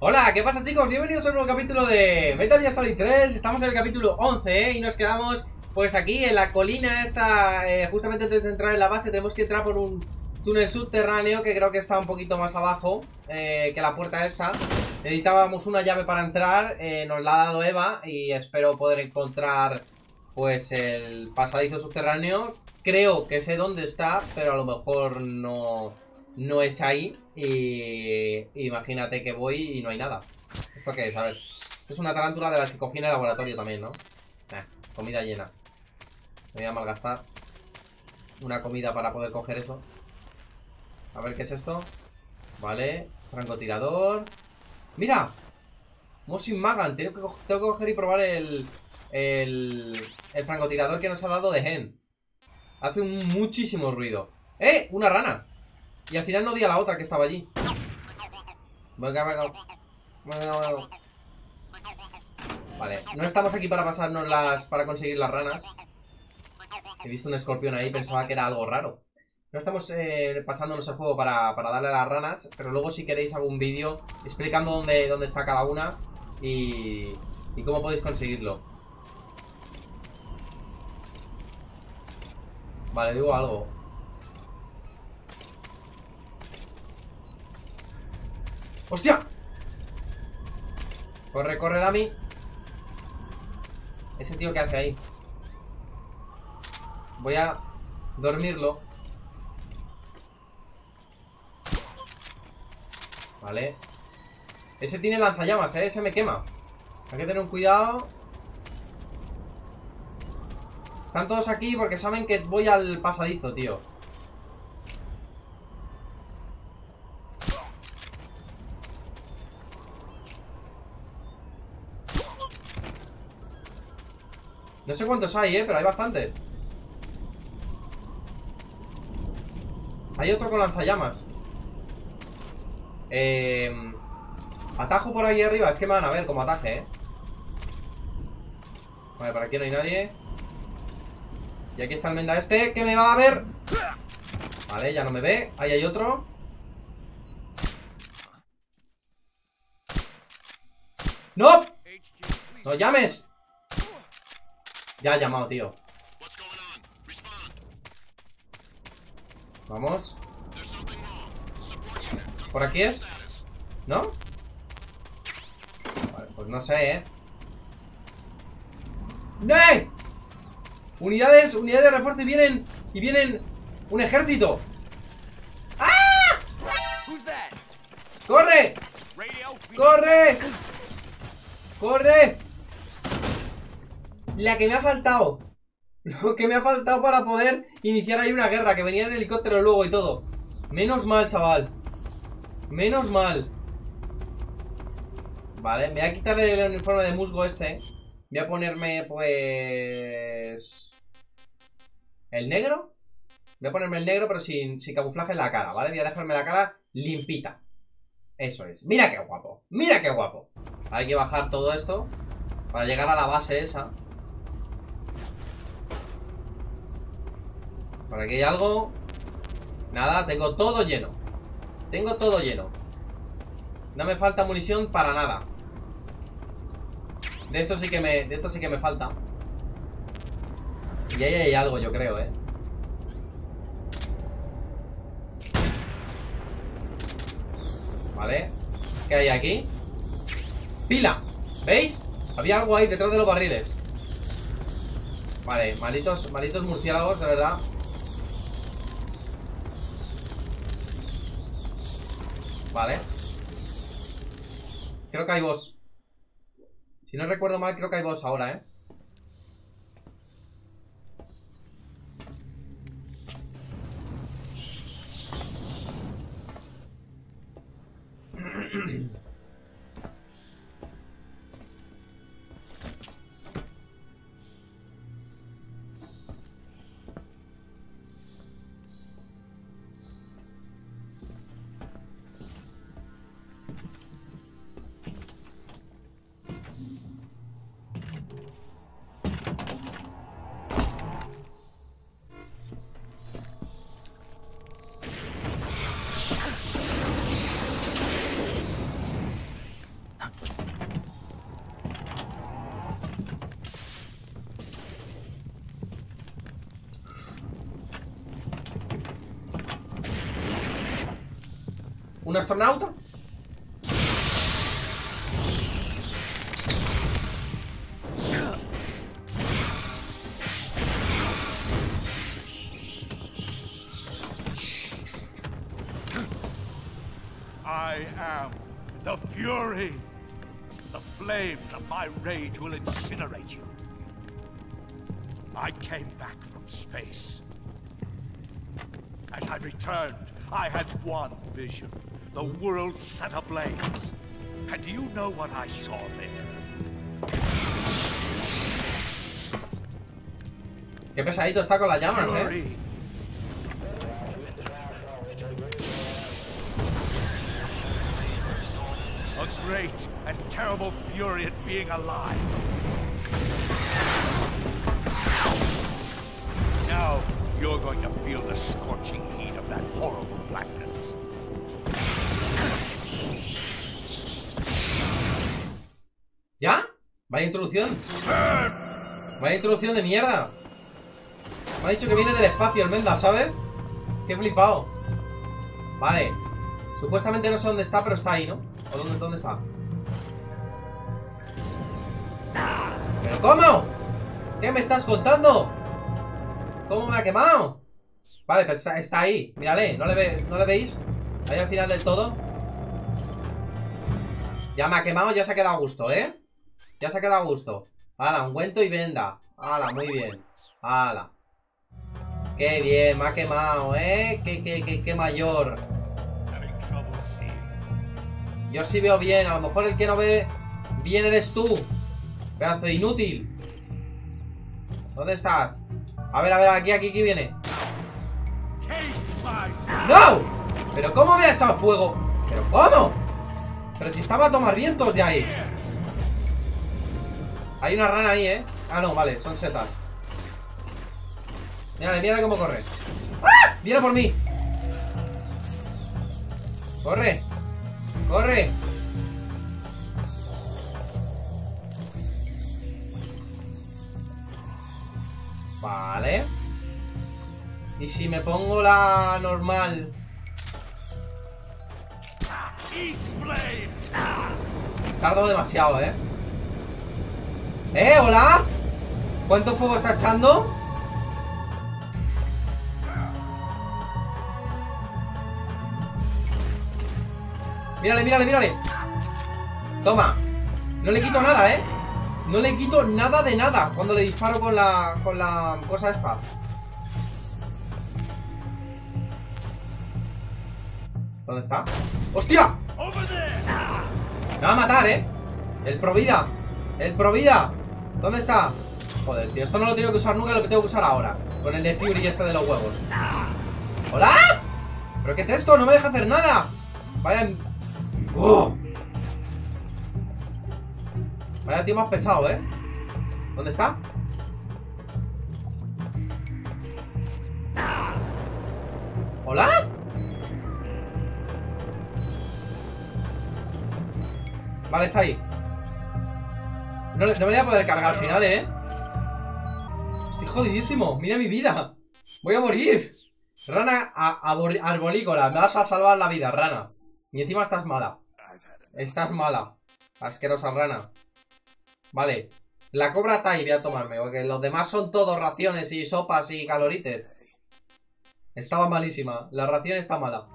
Hola, ¿qué pasa chicos? Bienvenidos a un nuevo capítulo de Metal Gear Solid 3 Estamos en el capítulo 11 ¿eh? y nos quedamos pues aquí en la colina esta eh, Justamente antes de entrar en la base tenemos que entrar por un túnel subterráneo Que creo que está un poquito más abajo eh, que la puerta esta Necesitábamos una llave para entrar, eh, nos la ha dado Eva Y espero poder encontrar pues el pasadizo subterráneo Creo que sé dónde está, pero a lo mejor no no es ahí y imagínate que voy y no hay nada. ¿Esto qué es? A ver. es una tarántula de las que cogí en el laboratorio también, ¿no? comida llena. Me voy a malgastar una comida para poder coger eso. A ver qué es esto. Vale, francotirador. ¡Mira! Mosin Magan. Tengo que, tengo que coger y probar el, el, el francotirador que nos ha dado de Gen. Hace un muchísimo ruido. ¡Eh! Una rana. Y al final no di a la otra que estaba allí. Vale, no estamos aquí para pasarnos las... Para conseguir las ranas. He visto un escorpión ahí, pensaba que era algo raro. No estamos eh, pasándonos el juego para, darle a las ranas, pero luego si queréis hago un vídeo explicando dónde, dónde está cada una y, y cómo podéis conseguirlo. Vale, digo algo. ¡Hostia! Corre, corre, Dami. Ese tío que hace ahí. Voy a dormirlo. Vale. Ese tiene lanzallamas, ¿eh? Ese me quema. Hay que tener un cuidado. Están todos aquí porque saben que voy al pasadizo, tío No sé cuántos hay, eh, pero hay bastantes. Hay otro con lanzallamas. Eh, Atajo por ahí arriba. Es que me van a ver como ataje, eh. Vale, por aquí no hay nadie. Y aquí está el menda este Que me va a ver. Vale, ya no me ve. Ahí hay otro. ¡No! ¡No llames! Ya ha llamado, tío. Vamos. ¿Por aquí es? ¿No? Vale, pues no sé, ¿eh? ¡No! Unidades, unidades de refuerzo y vienen... Y vienen... Un ejército. ¡Ah! ¡Corre! ¡Corre! ¡Corre! La que me ha faltado. Lo que me ha faltado para poder iniciar ahí una guerra. Que venía en helicóptero luego y todo. Menos mal, chaval. Menos mal. Vale, me voy a quitar el uniforme de musgo este. Voy a ponerme, pues... ¿El negro? Voy a ponerme el negro, pero sin, sin camuflaje en la cara, ¿vale? Voy a dejarme la cara limpita. Eso es. Mira qué guapo. Mira qué guapo. Hay que bajar todo esto para llegar a la base esa. Por aquí hay algo. Nada, tengo todo lleno. Tengo todo lleno. No me falta munición para nada. De esto sí que me, de esto sí que me falta. Y ahí hay algo yo creo, eh Vale. ¿Qué hay aquí? ¡Pila! ¿Veis? Había algo ahí detrás de los barriles. Vale, malitos, malitos murciélagos, de verdad Vale. Creo que hay boss. Si no recuerdo mal, creo que hay boss ahora, ¿eh? ¿Un astronauta? I am the Fury. The flames of my rage will incinerate you. I came back from space. As I returned, I had one vision. The world set ablaze. And do you know what I saw there? Qué pesadito está con las llamas, eh. A great and terrible fury at being alive. Now you're going to feel the scorching heat of that horrible blackness. Vaya introducción. Vaya introducción de mierda. Me ha dicho que viene del espacio el Menda, ¿sabes? Qué flipado. Vale. Supuestamente no sé dónde está, pero está ahí, ¿no? ¿O dónde, dónde está? ¿Pero cómo? ¿Qué me estás contando? ¿Cómo me ha quemado? Vale, pero está, está ahí. Mírale, ¿no le, ve, ¿no le veis? Ahí al final del todo. Ya me ha quemado, ya se ha quedado a gusto, ¿eh? Ya se ha quedado a gusto. Hala, ungüento y venda. Hala, muy bien. Hala. Qué bien, me ha quemado, ¿eh? Qué, qué, qué, qué mayor. Yo sí veo bien. A lo mejor el que no ve bien eres tú. Pedazo inútil. ¿Dónde estás? A ver, a ver, aquí, aquí, aquí viene. ¡No! ¿Pero cómo me ha echado fuego? ¿Pero cómo? Pero si estaba a tomar vientos de ahí. Hay una rana ahí, ¿eh? Ah, no, vale, son setas. Mírale, mírale cómo corre. ¡Ah! ¡Viene por mí! ¡Corre! ¡Corre! Vale. Y si me pongo la normal. Tardo demasiado, ¿eh? ¡Eh, hola! ¿Cuánto fuego está echando? Mírale, mírale, mírale Toma No le quito nada, ¿eh? No le quito nada de nada Cuando le disparo con la, con la cosa esta ¿Dónde está? ¡Hostia! Me va a matar, ¿eh? El Provida El Provida ¿Dónde está? Joder, tío, esto no lo tengo que usar nunca Lo tengo que usar ahora Con el de Fury este de los huevos ¿Hola? ¿Pero qué es esto? No me deja hacer nada Vaya... ¡Oh! Vaya tío más pesado, ¿eh? ¿Dónde está? ¿Hola? Vale, está ahí no, no me voy a poder cargar al final, ¿eh? Estoy jodidísimo. Mira mi vida. Voy a morir. Rana a- arborícola. Me vas a salvar la vida, rana. Y encima estás mala. Estás mala. Asquerosa rana. Vale. La cobra Thai voy a tomarme Porque los demás son todos raciones y sopas y calorites. Estaba malísima. La ración está mala.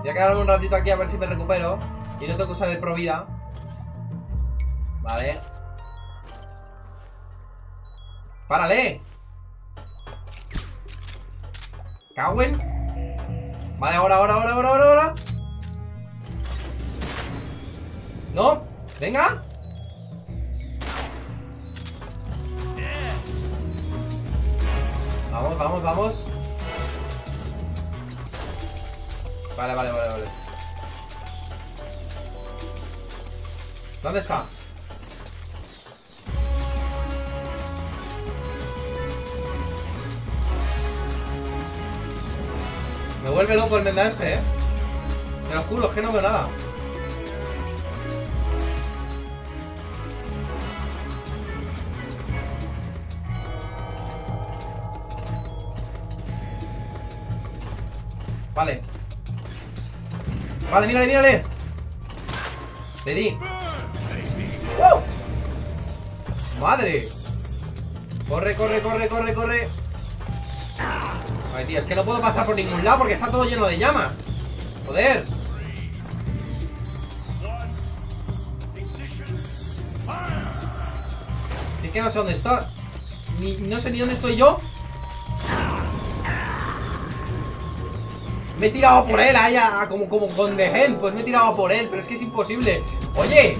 Voy a quedarme un ratito aquí a ver si me recupero Y no tengo que usar el Provida Vale ¡Párale! ¡Cagüen! Vale, ahora, ahora, ahora, ahora, ahora, ahora ¿No? ¡Venga! Vamos, vamos, vamos Vale, vale, vale, vale ¿Dónde está? Me vuelve loco el menda este, eh. Te lo juro, es que no veo nada. Vale. Vale, mírale, mírale. Te di. ¡Wow! ¡Madre! Corre, corre, corre, corre, corre. Es que no puedo pasar por ningún lado porque está todo lleno de llamas. Joder. Es que no sé dónde está. No sé ni dónde estoy yo. Me he tirado por él, allá, como, como con The Hand. Pues me he tirado por él, pero es que es imposible. Oye.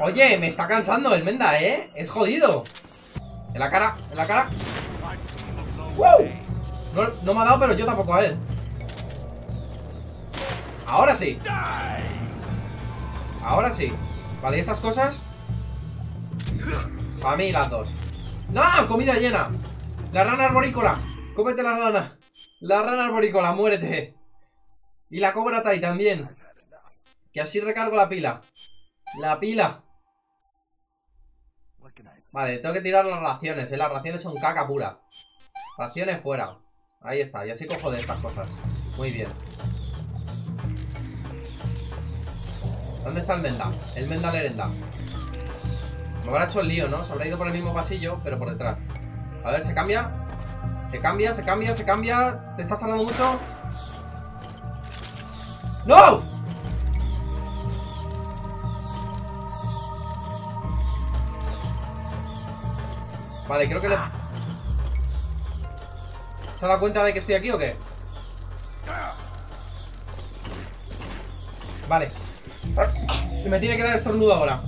Oye, me está cansando el Menda, ¿eh? Es jodido. En la cara, en la cara. No me ha dado, pero yo tampoco a él. Ahora sí. Ahora sí. Vale, ¿y estas cosas? Para mí las dos. ¡No! Comida llena. La rana arborícola. Cómete la rana. La rana arborícola, muérete. Y la cobra Tai también. Que así recargo la pila. La pila. Vale, tengo que tirar las raciones, ¿eh? Las raciones son caca pura. Raciones fuera. Ahí está, y así cojo de estas cosas. Muy bien. ¿Dónde está el Menda? El Menda Lerenda. Me habrá hecho el lío, ¿no? Se habrá ido por el mismo pasillo, pero por detrás. A ver, ¿se cambia? Se cambia, se cambia, se cambia. ¿Te estás tardando mucho? ¡No! Vale, creo que le... ¿Se ha dado cuenta de que estoy aquí o qué? Vale. Me tiene que dar estornudo ahora.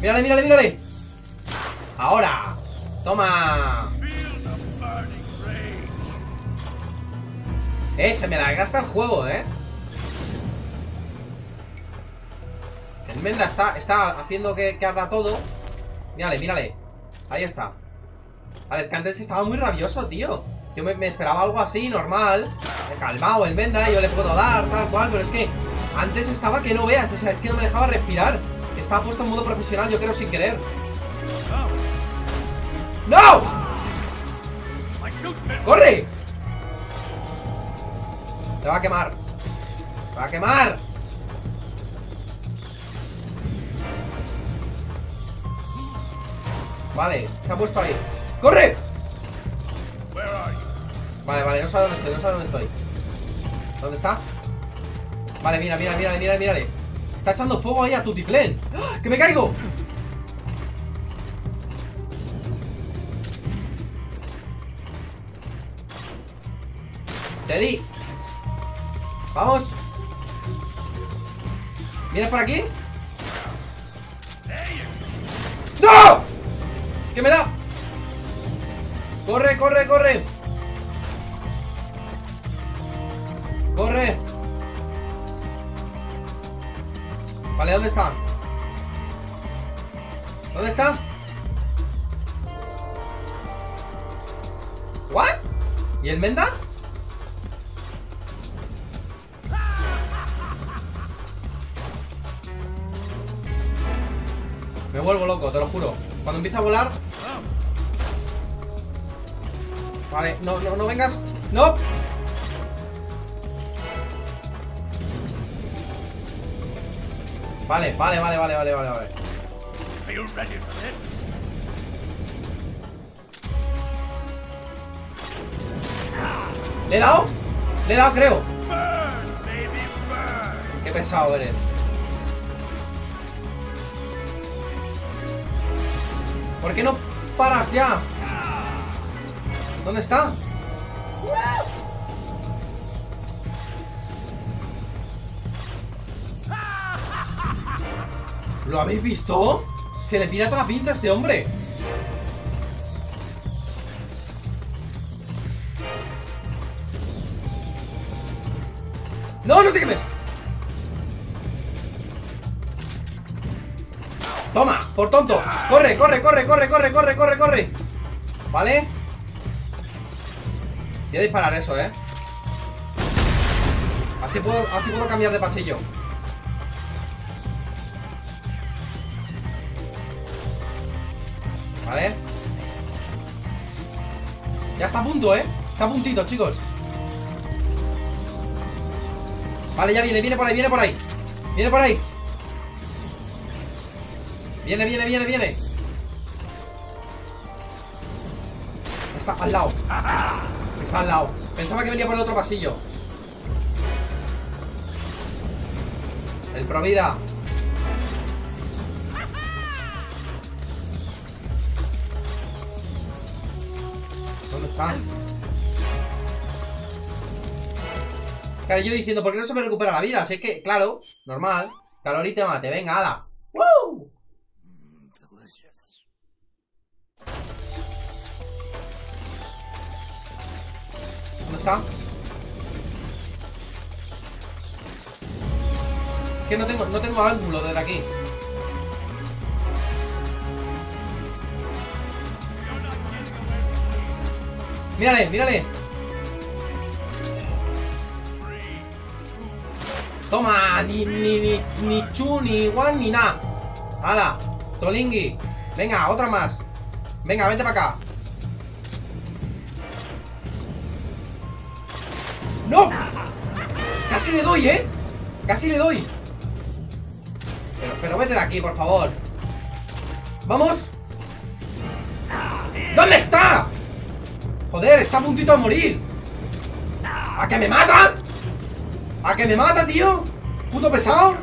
Mírale, mírale, mírale. Ahora. Toma. Eh, se me la gasta el juego, eh. El Menda está, está haciendo que, que arda todo. Mírale, mírale. Ahí está Vale, es que antes estaba muy rabioso, tío. Yo me, esperaba algo así, normal. Calmado, el Menda, yo le puedo dar, tal cual Pero es que antes estaba que no veas O sea, es que no me dejaba respirar. Estaba puesto en modo profesional, yo creo, sin querer. ¡No! ¡Corre! Se va a quemar. Se va a quemar. Vale, se ha puesto ahí ¡Corre! Vale, vale, no sabe dónde estoy, no sabe dónde estoy ¿Dónde está? Vale, mira, mira, mira, mira, mira Está echando fuego ahí a Tutiplén ¡Ah! ¡Que me caigo! Te di Vamos ¿Vienes por aquí? ¡No! ¿Qué me da? ¡Corre, corre, corre! ¡Corre! Vale, ¿dónde está? ¿Dónde está? ¿What? ¿Y el Menda? Me vuelvo loco, te lo juro Cuando empieza a volar Vale, no, no, no vengas ¡No! Vale, vale, vale, vale, vale, vale, vale ¿Le he dado? Le he dado, creo Qué pesado eres ¿Por qué no paras ya? ¿Dónde está? ¿Lo habéis visto? Se le tira toda la pinta a este hombre ¡No, no te quemes! ¡Toma! ¡Por tonto! ¡Corre, corre, corre, corre, corre, corre, corre, corre! ¿Vale? Voy a disparar eso, ¿eh? Así puedo, así puedo cambiar de pasillo. Vale. Ya está a punto, ¿eh? Está a puntito, chicos. Vale, ya viene, viene por ahí, viene por ahí. Viene por ahí. Viene, viene, viene, viene. Está al lado Está al lado Pensaba que venía por el otro pasillo El Provida ¿Dónde está? Claro, yo diciendo, ¿por qué no se me recupera la vida? Si es que, claro, normal. Y te mate, venga, ala. Está? Es que no tengo, no tengo ángulo desde aquí. Mírale, mírale. Toma, ni, ni, ni, ni chu, ni one, ni nada. Hala, Tolingui. Venga, otra más. Venga, vente para acá. ¡No! Casi le doy, ¿eh? Casi le doy. Pero, pero vete de aquí, por favor. ¡Vamos! ¿Dónde está? Joder, está a puntito de morir. ¿A que me mata? ¿A que me mata, tío? ¿Puto pesado?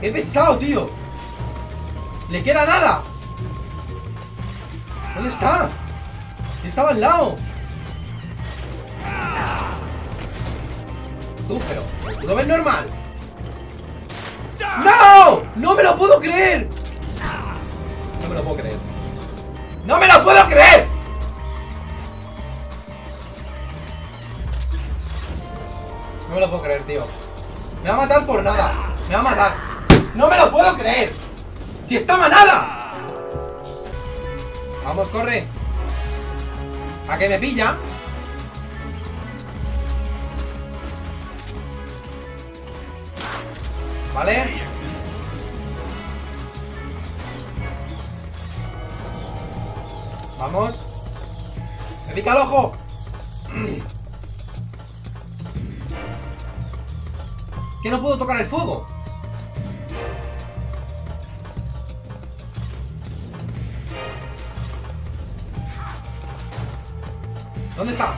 ¡Qué pesado, tío! ¡Le queda nada! ¿Dónde está? Si estaba al lado Tú, pero ¿tú lo ves normal? ¡No! ¡No me lo puedo creer! No me lo puedo creer ¡No me lo puedo creer! No me lo puedo creer, tío Me va a matar por nada Me va a matar ¡No me lo puedo creer! ¡Si estaba nada! Vamos, corre A que me pilla Vale Vamos ¡Me el ojo! Es que no puedo tocar el fuego ¿Dónde está?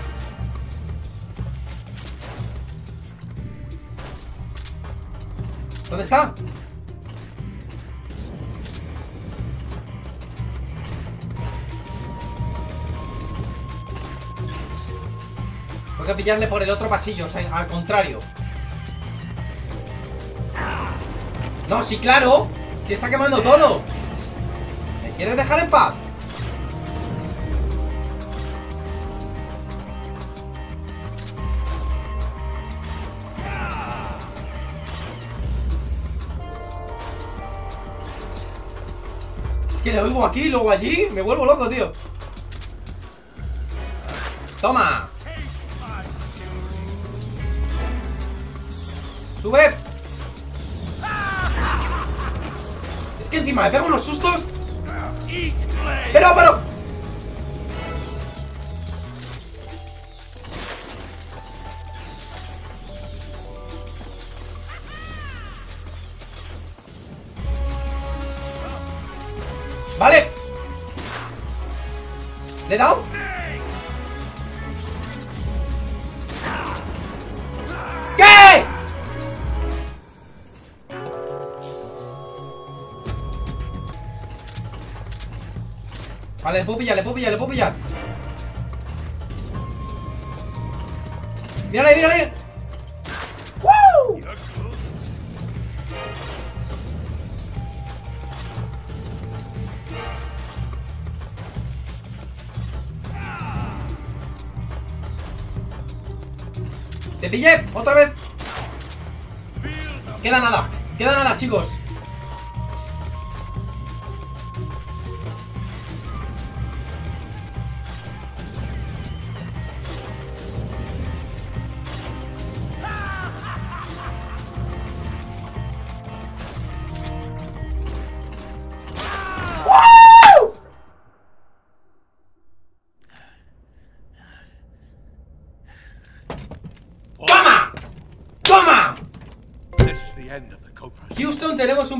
Pillarle por el otro pasillo, o sea, al contrario. No, sí, claro. Si está quemando todo. ¿Me quieres dejar en paz? Es que le oigo aquí, luego allí Me vuelvo loco, tío. Toma Pega unos sustos. Pero, pero Vale, le puedo pillar, le puedo pillar, le puedo pillar ¡Mírale, mírale! ¡Woo! ¡Te pillé! ¡Otra vez! Queda nada, queda nada, chicos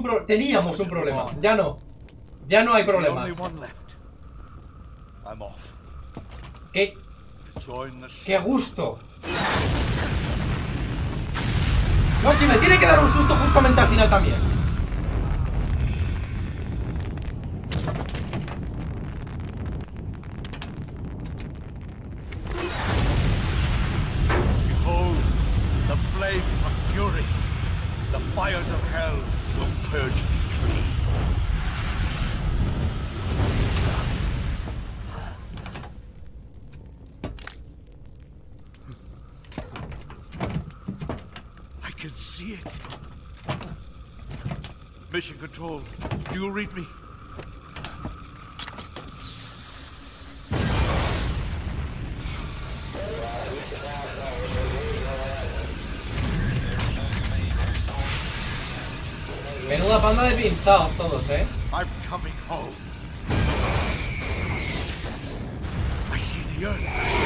un pro teníamos un problema. Ya no. Ya no hay problemas. Qué, qué gusto. No, si me tiene que dar un susto justamente al final también. Behold, the flames of fury. The fires of hell will purge me. I can see it. Mission Control, do you read me? Todos, eh. I'm coming home. I see the earth.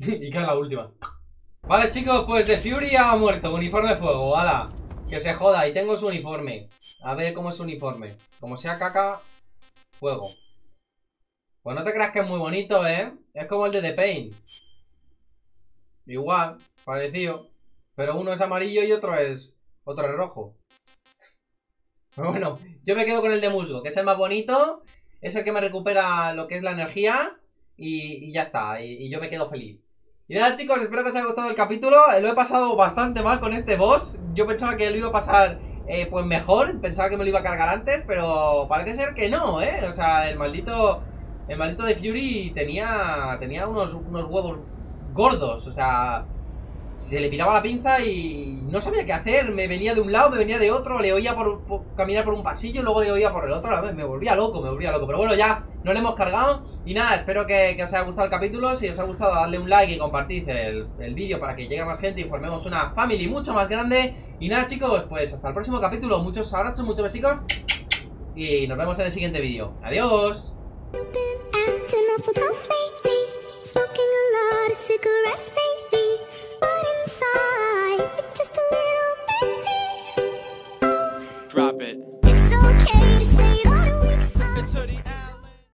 y es la última. Vale, chicos, pues The Fury ha muerto. Uniforme fuego, ala. Que se joda, y tengo su uniforme. A ver cómo es su uniforme. Como sea caca, fuego. Pues no te creas que es muy bonito, ¿eh? Es como el de The Pain. Igual, parecido. Pero uno es amarillo y otro es. Otro es rojo. Pero bueno, yo me quedo con el de musgo, que es el más bonito. Es el que me recupera lo que es la energía. Y, ya está. Y yo me quedo feliz. Y nada chicos, espero que os haya gustado el capítulo. Lo he pasado bastante mal con este boss. Yo pensaba que lo iba a pasar eh, pues mejor. Pensaba que me lo iba a cargar antes Pero parece ser que no, ¿eh? O sea, el maldito El maldito de Fury tenía Tenía unos, unos huevos gordos. O sea Se le piraba la pinza y no sabía qué hacer. Me venía de un lado, me venía de otro Le oía por, caminar por un pasillo Luego le oía por el otro Me volvía loco, me volvía loco. Pero bueno, ya no le hemos cargado Y nada, espero que, os haya gustado el capítulo. Si os ha gustado, darle un like y compartid el, el vídeo Para que llegue más gente y formemos una family mucho más grande. Y nada chicos, pues hasta el próximo capítulo. Muchos abrazos, muchos besicos Y nos vemos en el siguiente vídeo. Adiós. Drop it. It's okay to say.